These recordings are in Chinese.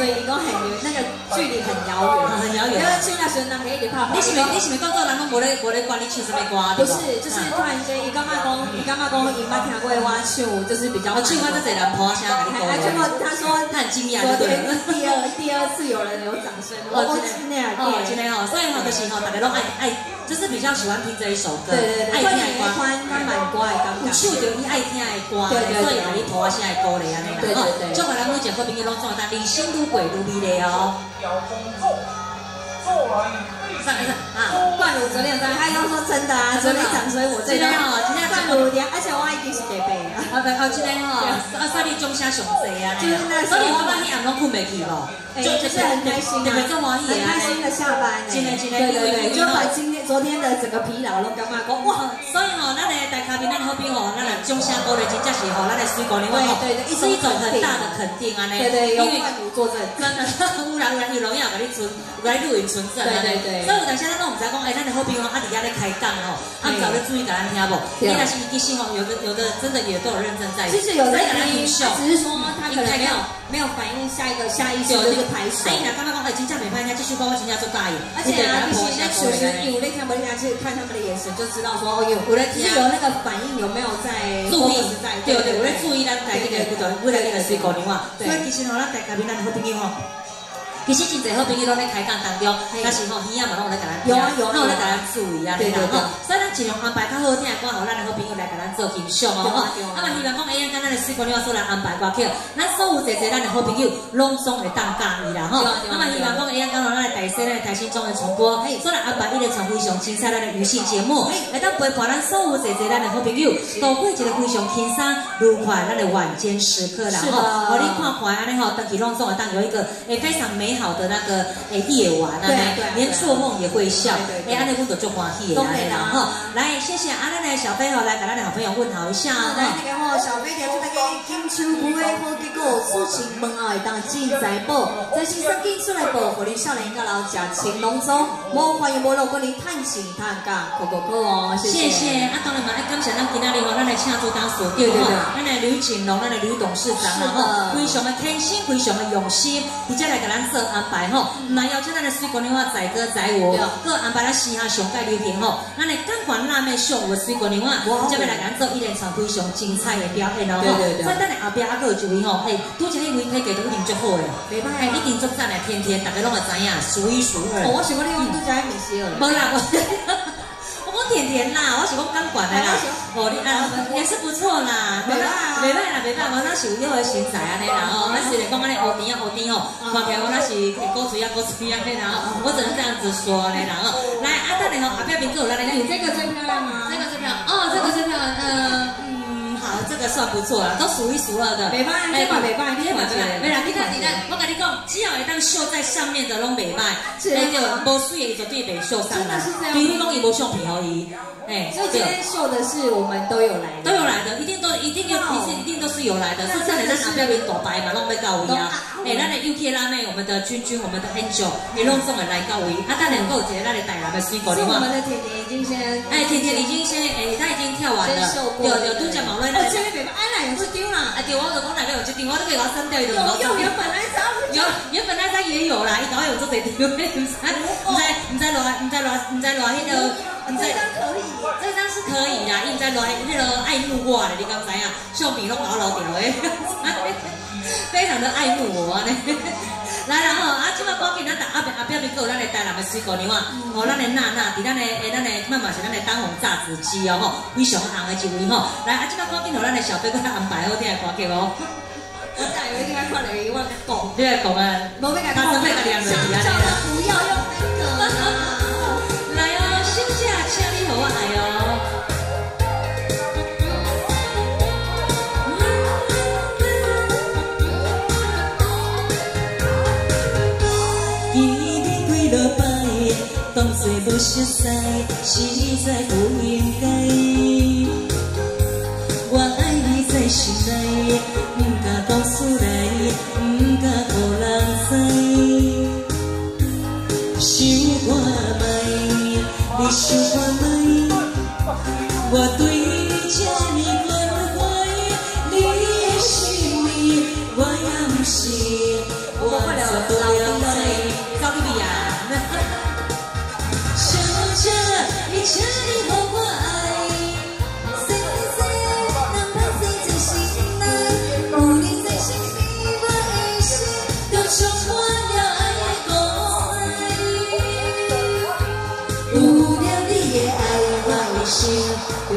所以一共很远，那个距离很遥远，很遥远。因为去那时候，那可以怕。你是没？你是没讲过人拢无咧无咧管你唱什么歌？不是，就是突然间，伊干嘛讲？伊干嘛讲？伊捌听过我唱，就是比较。我唱过这人破声，还还唱过，他说他很惊讶，昨天第二 第二次有人有掌声。我，今天哦，今天哦，所以好的时候大家都爱爱，就是比较喜欢听这一首歌，对对对，爱听的歌，他蛮乖，刚刚。有唱着伊爱听的歌，对对对，所以把你婆声的歌咧安尼啦，吼。祝福咱每一个朋友拢做但人生愈过愈美丽哦。上一次啊，冠儒昨天在，他又说真的啊，昨天涨，所以我今天哦，今天冠如点，而且我已经是得背啊。啊，对，哦，今天哦，啊，上你中下上济啊，就是那所以我半天暗拢困袂去咯，就就是很开心啊，很开心的下班，今天今天对对对，就把今天昨天的整个疲劳都干嘛讲哇，所以哦，咱的大咖啡，咱好比哦，咱的中虾锅的真正是吼，咱的水果，因为吼，是一种很大的肯定啊，对对，因为作证，真的，有人有人有荣耀给你存，来录影存证啊，对对对。所以有当时咱拢唔知讲，哎，咱的好朋友啊，底下咧开档吼，啊，早咧注意甲咱听无？你那是其实吼，有的有的真的也都有认真在。其实有在听，只是说他可能没有没有反应下一个下一首那个排手。哎，那刚刚讲哎，金价美拍，人家继续帮我请假做大爷。而且啊，其实那确实有那看不下去，看他们的眼神就知道说哦有，我在听，有那个反应有没有在注意？对对，我在注意咱在这个不断为了这个水果的话，所以其实吼，咱大家面咱好朋友吼。其实真侪好朋友拢在开讲当中，但是吼耳仔嘛拢在甲咱有啊有，拢在甲咱注意啊，对啦吼。所以咱尽量安排较好听的歌，互咱的好朋友来甲咱做欣赏哦吼。啊嘛希望讲哎呀，咱的四姑娘所来安排歌曲，咱所有侪侪咱的好朋友拢总会当介意啦吼。啊嘛希望讲哎呀，刚好咱的台视、咱台新中的重播，所来安排一个场非常精彩咱的娱乐节目，来当陪伴咱所有侪侪咱的好朋友，度过一个非常轻松、愉快咱的晚间时刻啦吼。互你看看安尼吼，当起拢总会当有一个诶非常美。好的那个诶夜晚啊，连做梦也会笑，诶，安尼我都做欢喜的，来啦哈，来谢谢阿奶奶小飞吼，来给咱的好朋友问好一下，来那个吼小飞条祝大家金秋不会好结果，事情门啊会当进财宝，在新生紧出来报，福利少年家老食青龙中，莫欢迎无路跟你探亲探家，可可可哦，谢谢，啊当然嘛，哎感谢咱今仔日吼，咱来请做当属对对？对，咱来吕锦龙，咱来吕董事长然后非常的贴心，非常的用心，直接来给咱做。安排吼，那邀请咱的水果娘仔载歌载舞，搁安排咱时下上界流行吼，咱来钢管辣妹秀我水果娘仔，接下来咱做一连场非常精彩的表演哦吼。所以咱的后边阿个一位吼，哎，拄只迄位体格都一定足好的，哎，一定足赞诶，天天大家拢会知影，数一数二。我想讲你讲拄只迄面笑了。无啦。甜甜 啦，我是讲钢管的啦，哦，你啊也是不错啦，没啦，没啦，没啦，我那是有迄个身材安尼啦，哦，那是来讲安尼乌甜啊乌甜哦，看起来我那是高嘴啊高嘴啊那啦，我只能这样子说的啦，哦，来啊，等下吼，阿表明哥来来，你这个最漂个算不错了，都数一数二的。美拜，美拜，美拜，美拜，美拜。你看，你看，我跟你讲，只要一当绣在上面的拢美拜，哎，就无水的就对袂绣上来。比如讲，伊无绣皮而已。哎，所以今天绣的是我们都有来的，都有来的，一定都一定有，一定一定都是有来的。是真的，是那边躲白嘛，拢要到位啊。哎，咱的 UK 辣妹，我们的君君，我们的 Angel，也拢送来到位。啊，当然够一个咱的带来的水果的话。我们的甜甜已经先，哎，甜甜已经先，哎，他已经跳完了。有有都讲毛瑞。哦，这边别安娜有这丢啦。啊，对，我就讲哪个有这丢，我都给我删掉一个。有有原本来在。有原本来在也有啦，伊搞有做这丢，唔知唔知唔知落唔知落唔知落迄个。这张可以，这张是可以啦，印在来那个爱慕我的，你刚才啊，相片拢搞老掉诶，非常的爱慕我呢。来啦吼，啊，即摆赶紧咱阿阿表面有咱的台南的水果牛啊，吼，咱的娜娜，伫咱的诶，咱的慢慢是咱的当红榨汁机哦吼，非常红的一位吼。来，啊，即摆赶紧互咱的小飞哥他安排好听的歌曲哦。我再有一天看到伊，我讲，你来讲啊，无要甲讲，叫他不要用不熟悉，实在不应该。我爱你在心内，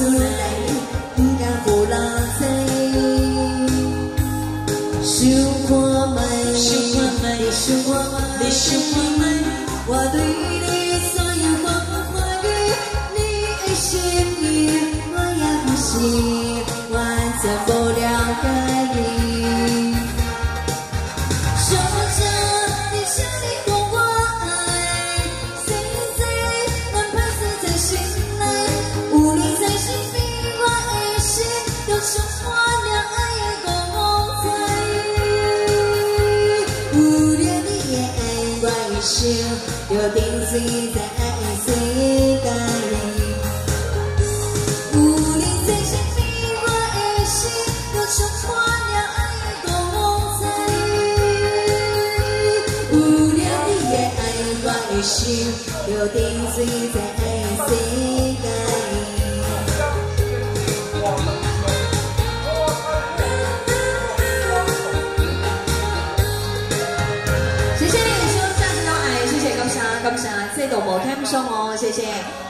Absolutely. 就沉醉在爱的世界有你在身边我的心就像看了爱的风筝有了你的爱我的心。就沉醉在谢谢。